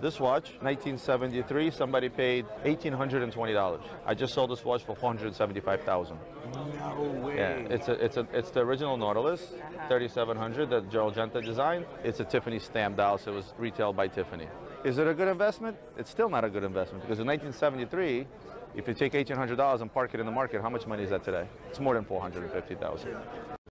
This watch, 1973, somebody paid $1,820. I just sold this watch for $475,000. No way. Yeah, it's, a, it's, a, it's the original Nautilus, uh-huh. 3700 that Gerald Genta designed. It's a Tiffany-stamped dial, so it was retailed by Tiffany. Is it a good investment? It's still not a good investment because in 1973, if you take $1,800 and park it in the market, how much money is that today? It's more than $450,000.